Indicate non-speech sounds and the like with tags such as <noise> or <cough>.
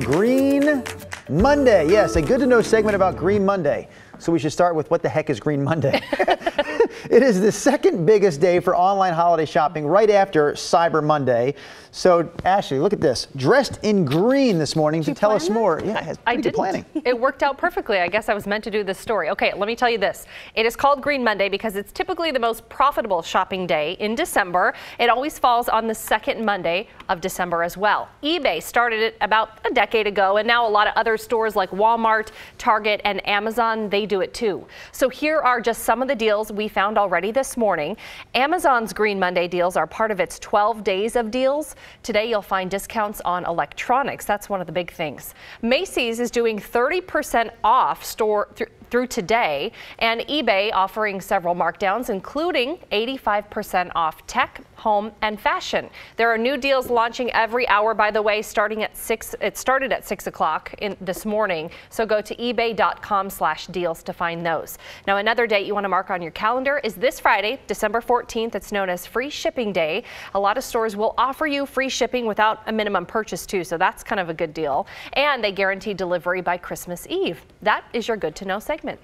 Green Monday. Yes, a good to know segment about Green Monday. So we should start with what the heck is Green Monday? <laughs> it is the second biggest day for online holiday shopping right after Cyber Monday. So Ashley, look at this. Dressed in green this morning to tell us that? more. Yeah, it's I didn't. planning. <laughs> It worked out perfectly. I guess I was meant to do this story. Okay, let me tell you this. It is called Green Monday because it's typically the most profitable shopping day in December. It always falls on the second Monday of December as well. eBay started it about a decade ago, and now a lot of other stores like Walmart, Target, and Amazon, they do it too. So here are just some of the deals we found already this morning. Amazon's Green Monday deals are part of its 12 days of deals. Today you'll find discounts on electronics. That's one of the big things. Macy's is doing 30% off store thr- through today, and eBay offering several markdowns, including 85% off tech, home, and fashion. There are new deals launching every hour, by the way, starting at six. It started at six o'clock this morning. So go to ebay.com slash deals to find those. Now, another date you want to mark on your calendar is this Friday, December 14th. It's known as Free Shipping Day. A lot of stores will offer you free shipping without a minimum purchase too, so that's kind of a good deal. And they guarantee delivery by Christmas Eve. That is your good to know segment.